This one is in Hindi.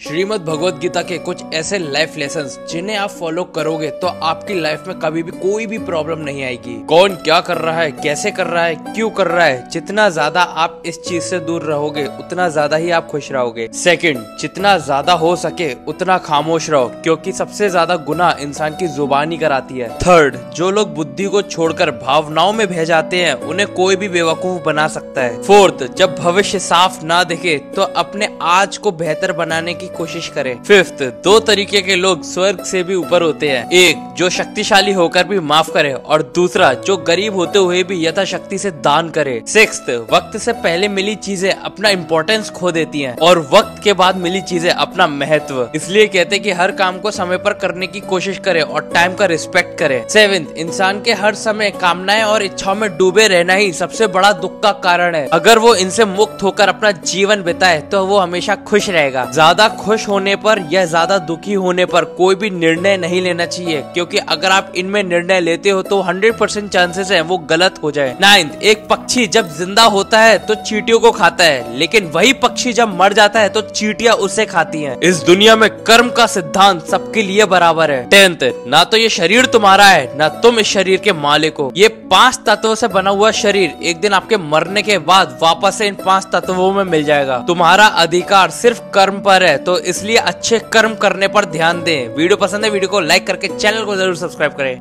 श्रीमद् भगवत गीता के कुछ ऐसे लाइफ लेसन जिन्हें आप फॉलो करोगे तो आपकी लाइफ में कभी भी कोई भी प्रॉब्लम नहीं आएगी। कौन क्या कर रहा है, कैसे कर रहा है, क्यों कर रहा है, जितना ज़्यादा आप इस चीज़ से दूर रहोगे, उतना ज़्यादा ही आप खुश रहोगे। सेकंड जितना ज़्यादा हो सके, उतना खामोश रहो, क्योंकि सबसे ज़्यादा गुना इंसान की जुबानी कराती है। थर्ड जो लोग बुद्धि को छोड़कर भावनाओं में बह जाते हैं, उन्हें कोई भी बेवकूफ़ बना सकता है। फोर्थ जब भविष्य साफ़ ना दिखे तो अपने आज को बेहतर बनाने की कोशिश करें। फिफ्थ दो तरीके के लोग स्वर्ग से भी ऊपर होते हैं। एक, जो शक्तिशाली होकर भी माफ़ करे और दूसरा, जो गरीब होते हुए भी यथाशक्ति से दान करे। सिक्स वक्त से पहले मिली चीज़ें अपना इम्पोर्टेंस खो देती हैं और वक्त के बाद मिली चीज़ें अपना महत्व। इसलिए कहते हैं कि हर काम को समय पर करने की कोशिश करे और टाइम का रिस्पेक्ट करे। सेवेंथ इंसान के हर समय कामनाएँ और इच्छाओं में डूबे रहना ही सबसे बड़ा दुख का कारण है। अगर वो इनसे मुक्त होकर अपना जीवन बिताए तो वो हमेशा खुश रहेगा। ज़्यादा खुश होने पर या ज़्यादा दुखी होने पर कोई भी निर्णय नहीं लेना चाहिए, क्योंकि अगर आप इनमें निर्णय लेते हो तो 100 परसेंट चांसेस है वो गलत हो जाए। नाइन्थ एक पक्षी जब ज़िंदा होता है तो चीटियों को खाता है, लेकिन वही पक्षी जब मर जाता है तो चीटियाँ उसे खाती है। इस दुनिया में कर्म का सिद्धांत सबके लिए बराबर है। टेंथ ना तो ये शरीर तुम्हारा है, ना तुम इस शरीर के मालिक हो। ये पाँच तत्वों से बना हुआ शरीर, एक दिन आपके मरने के बाद वापस से इन पाँच तत्वों में मिल जाएगा। तुम्हारा अधिकार सिर्फ़ कर्म पर है तो इसलिए अच्छे कर्म करने पर ध्यान दें। वीडियो पसंद है, वीडियो को लाइक करके चैनल को ज़रूर सब्सक्राइब करें।